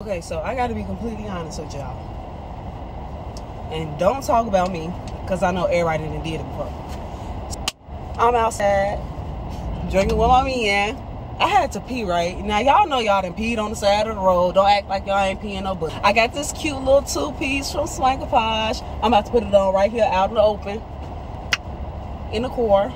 Okay, so I gotta be completely honest with y'all. And don't talk about me, because I know everybody done did it before. I'm outside, drinking with my man. I had to pee, right? Now, y'all know y'all done peed on the side of the road. Don't act like y'all ain't peeing no butt. I got this cute little two-piece from Swank A Posh. I'm about to put it on right here out in the open. In the car.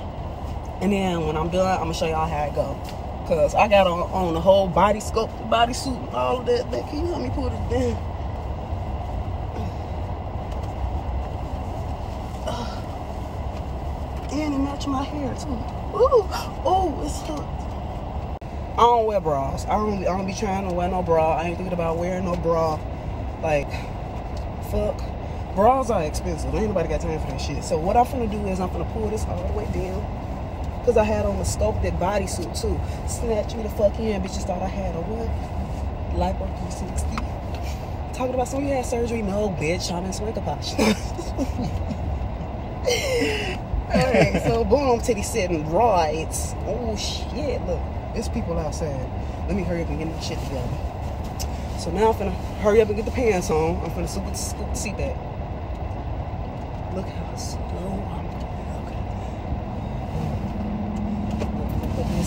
And then when I'm done, I'm to show y'all how it go. Because I got on, on the whole body scope, body suit, and all of that. Can you help me put it down? Uh, and it match my hair too. Ooh, ooh, it's hot. I don't wear bras. I don't. I don't be trying to wear no bra. I ain't thinking about wearing no bra. Like, fuck. Bras are expensive. Ain't nobody got time for that shit. So what I'm gonna do is I'm gonna pull this all the way down. Cause I had on a sculpted bodysuit too. Snatch me the fuck in, bitches thought I had a what? Lipo 360. Talking about some you had surgery? No, bitch. I'm in Swank A Posh. Alright, so boom, titty sitting right. Oh shit, look. There's people outside. Let me hurry up and get this shit together. So now I'm finna hurry up and get the pants on. I'm finna scoop, scoop the seat back. Look how slow I'm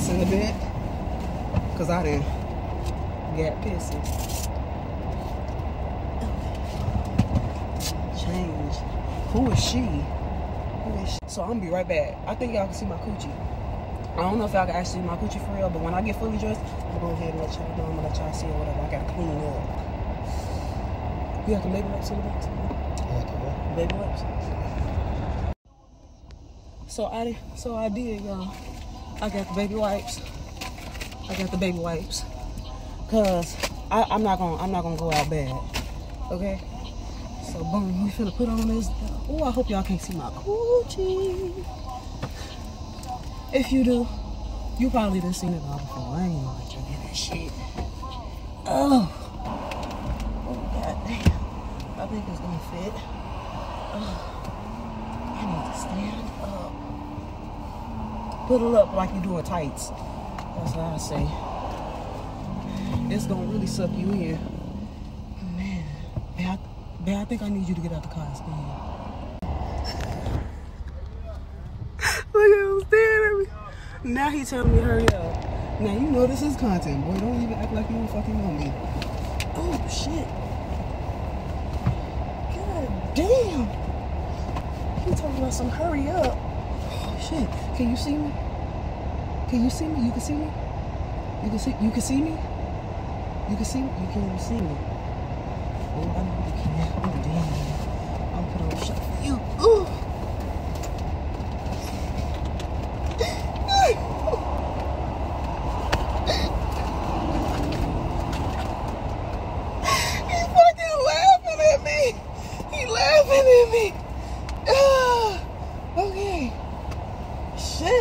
This in the bed. Cause I didn't get pissy. Change. Who is she? Who is she? So I'm gonna be right back. I think y'all can see my coochie. I don't know if y'all can actually see my coochie for real, but when I get fully dressed, I'm gonna go ahead and let y'all know. I'm gonna let y'all see or whatever. I gotta clean up. You got the baby wipes in the back too? Baby wipes. So I so I did, y'all. I got the baby wipes. I got the baby wipes. Cause I, I'm not gonna I'm not gonna go out bad. Okay? So boom, we finna put on this. Oh, I hope y'all can't see my coochie. If you do, you probably done seen it all before. I ain't gonna let you get that shit. Oh. Oh, god damn. I think it's gonna fit. Oh. I need to stand up. Put it up like you're doing tights. That's what I say. It's gonna really suck you in. Man. Man, I, man, I think I need you to get out the car and stand. Look at him staring at me. Now he telling me hurry up. Now you know this is content, boy. Don't even act like you don't fucking know me. Oh shit. God damn. He talking about some hurry up. Oh shit. Can you see me? Can you see me? You can see me? You can see you can see me? You can see me? You can't even see me. Oh, I know you can. Oh damn. I'm put on a shot for you. Ooh. Fucking laughing at me. Laughing at me. Ah, okay.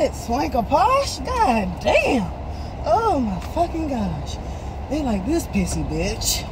Shit, Swank A Posh? God damn. Oh my fucking gosh. They like this pissy bitch.